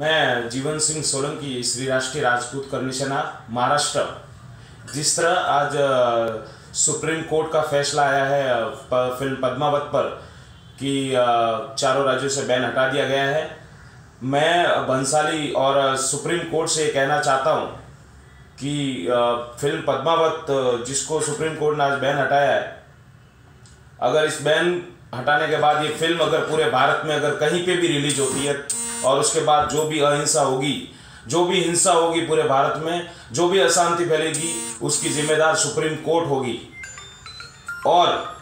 मैं जीवन सिंह सोलंकी श्री राष्ट्रीय राजपूत सेना महाराष्ट्र। जिस तरह आज सुप्रीम कोर्ट का फैसला आया है फ़िल्म पद्मावत पर, कि चारों राज्यों से बैन हटा दिया गया है। मैं बंसाली और सुप्रीम कोर्ट से कहना चाहता हूँ कि फ़िल्म पद्मावत जिसको सुप्रीम कोर्ट ने आज बैन हटाया है, अगर इस बैन हटाने के बाद ये फ़िल्म अगर पूरे भारत में अगर कहीं पे भी रिलीज़ होती है और उसके बाद जो भी अहिंसा होगी, जो भी हिंसा होगी पूरे भारत में, जो भी अशांति फैलेगी, उसकी जिम्मेदार सुप्रीम कोर्ट होगी। और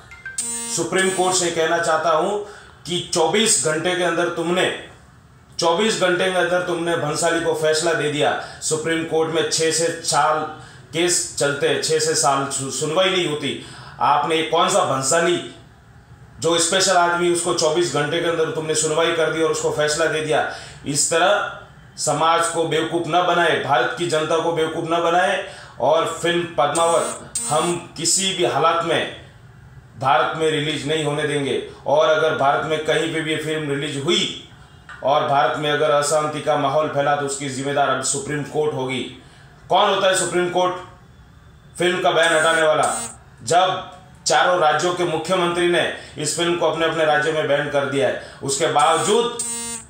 सुप्रीम कोर्ट से कहना चाहता हूँ कि 24 घंटे के अंदर तुमने 24 घंटे के अंदर तुमने भंसाली को फैसला दे दिया। सुप्रीम कोर्ट में छः से साल केस चलते हैं छः से साल सुनवाई नहीं होती। आपने कौन सा भंसाली जो स्पेशल आदमी उसको 24 घंटे के अंदर तुमने सुनवाई कर दी और उसको फैसला दे दिया। इस तरह समाज को बेवकूफ़ न बनाए, भारत की जनता को बेवकूफ़ न बनाए और फ़िल्म पद्मावत हम किसी भी हालात में भारत में रिलीज़ नहीं होने देंगे। और अगर भारत में कहीं पे भी ये फ़िल्म रिलीज़ हुई और भारत में अगर अशांति का माहौल फैला तो उसकी जिम्मेदार अब सुप्रीम कोर्ट होगी। कौन होता है सुप्रीम कोर्ट? फ़िल्म का बैन हटाने वाला। जब चारों राज्यों के मुख्यमंत्री ने इस फ़िल्म को अपने अपने राज्यों में बैन कर दिया है। उसके बावजूद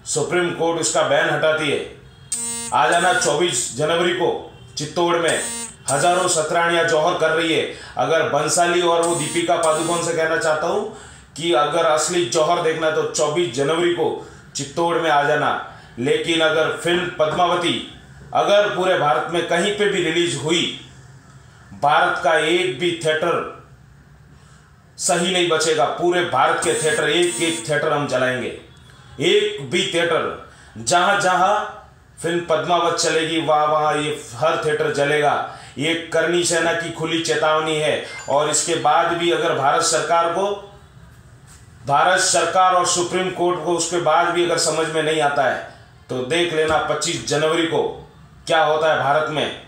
सुप्रीम कोर्ट उसका बैन हटाती है। आ जाना 24 जनवरी को चित्तौड़ में। हज़ारों सतरानियाँ जौहर कर रही है। अगर बंसाली और वो दीपिका पादुकोण से कहना चाहता हूँ कि अगर असली जौहर देखना तो 24 जनवरी को चित्तौड़ में आ जाना। लेकिन अगर फ़िल्म पद्मावती, अगर पूरे भारत में कहीं पे भी रिलीज़ हुई, भारत का एक भी थिएटर सही नहीं बचेगा। पूरे भारत के थिएटर, एक एक थिएटर हम चलाएँगे एक भी थिएटर, जहाँ जहाँ फ़िल्म पद्मावत चलेगी, वहाँ वहाँ ये हर थिएटर चलेगा ये करनी सेना की खुली चेतावनी है। और इसके बाद भी अगर भारत सरकार को, भारत सरकार और सुप्रीम कोर्ट को उसके बाद भी अगर समझ में नहीं आता है तो देख लेना 25 जनवरी को क्या होता है भारत में।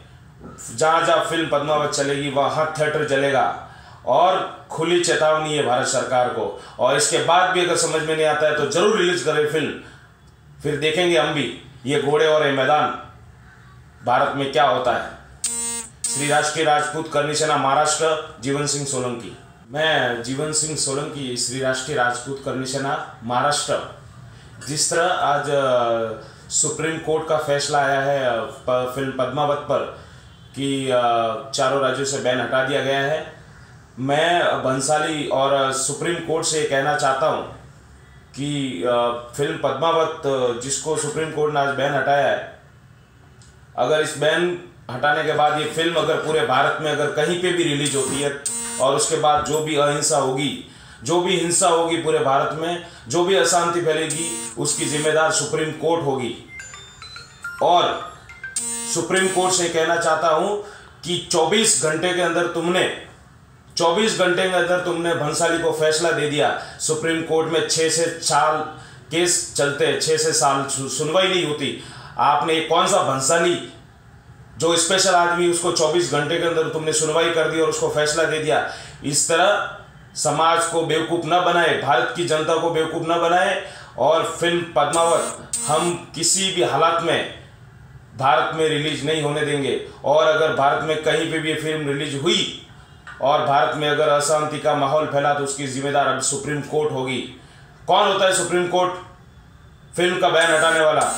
जहाँ जहाँ फ़िल्म पद्मावत चलेगी, वहाँ थिएटर चलेगा और खुली चेतावनी है भारत सरकार को। और इसके बाद भी अगर समझ में नहीं आता है तो ज़रूर रिलीज़ करें फ़िल्म। फिर देखेंगे हम भी, ये घोड़े और ये मैदान, भारत में क्या होता है। श्री राष्ट्रीय राजपूत करनी सेना महाराष्ट्र, जीवन सिंह सोलंकी। मैं जीवन सिंह सोलंकी, श्री राष्ट्रीय राजपूत करनी सेना महाराष्ट्र। जिस तरह आज सुप्रीम कोर्ट का फैसला आया है फ़िल्म पद्मावत पर, कि चारों राज्यों से बैन हटा दिया गया है। मैं बंसाली और सुप्रीम कोर्ट से कहना चाहता हूँ कि फ़िल्म पद्मावत जिसको सुप्रीम कोर्ट ने आज बैन हटाया है, अगर इस बैन हटाने के बाद ये फ़िल्म अगर पूरे भारत में अगर कहीं पे भी रिलीज़ होती है और उसके बाद जो भी अहिंसा होगी, जो भी हिंसा होगी पूरे भारत में, जो भी अशांति फैलेगी, उसकी जिम्मेदार सुप्रीम कोर्ट होगी। और सुप्रीम कोर्ट से कहना चाहता हूँ कि 24 घंटे के अंदर तुमने 24 घंटे के अंदर तुमने भंसाली को फैसला दे दिया। सुप्रीम कोर्ट में छः से साल केस चलते छः से साल सुनवाई नहीं होती। आपने कौन सा भंसाली, जो स्पेशल आदमी, उसको 24 घंटे के अंदर तुमने सुनवाई कर दी और उसको फैसला दे दिया। इस तरह समाज को बेवकूफ़ न बनाए, भारत की जनता को बेवकूफ़ न बनाए और फ़िल्म पद्मावत, हम किसी भी हालात में भारत में रिलीज़ नहीं होने देंगे। और अगर भारत में कहीं पे भी फ़िल्म रिलीज़ हुई और भारत में अगर अशांति का माहौल फैला तो उसकी जिम्मेदार अब सुप्रीम कोर्ट होगी। कौन होता है सुप्रीम कोर्ट? फ़िल्म का बैन हटाने वाला।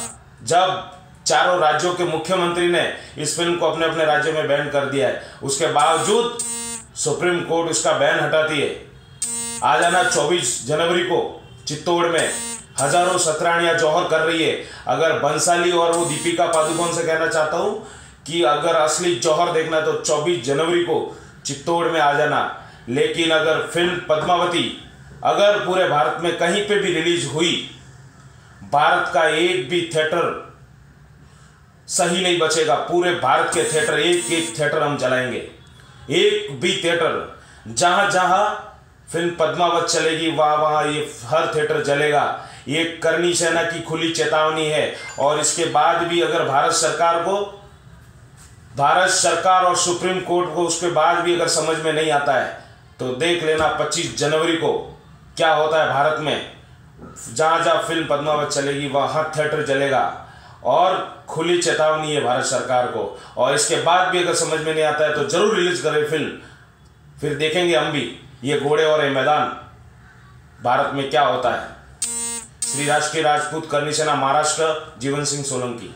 जब चारों राज्यों के मुख्यमंत्री ने इस फ़िल्म को अपने अपने राज्यों में बैन कर दिया है, उसके बावजूद सुप्रीम कोर्ट इसका बैन हटाती है। आ जाना 24 जनवरी को चित्तौड़ में। हज़ारों सतरानियाँ जौहर कर रही है। अगर बंसाली और वो दीपिका पादुकोण से कहना चाहता हूँ कि अगर असली जौहर देखना है तो 24 जनवरी को चित्तौड़ में आ जाना। लेकिन अगर फ़िल्म पद्मावती, अगर पूरे भारत में कहीं पे भी रिलीज़ हुई, भारत का एक भी थिएटर सही नहीं बचेगा। पूरे भारत के थिएटर, एक एक थिएटर हम चलाएँगे। एक भी थिएटर, जहाँ जहाँ फ़िल्म पद्मावत चलेगी, वहाँ वहाँ ये हर थिएटर चलेगा ये करनी सेना की खुली चेतावनी है। और इसके बाद भी अगर भारत सरकार को भारत सरकार और सुप्रीम कोर्ट को उसके बाद भी अगर समझ में नहीं आता है तो देख लेना 25 जनवरी को क्या होता है भारत में। जहाँ जहाँ फ़िल्म पद्मावत चलेगी, वहाँ थिएटर चलेगा और खुली चेतावनी है भारत सरकार को। और इसके बाद भी अगर समझ में नहीं आता है तो ज़रूर रिलीज़ करें फ़िल्म। फिर देखेंगे हम भी, ये घोड़े और ये मैदान, भारत में क्या होता है। श्री राष्ट्रीय राजपूत करनी सेना, महाराष्ट्र, जीवन सिंह सोलंकी।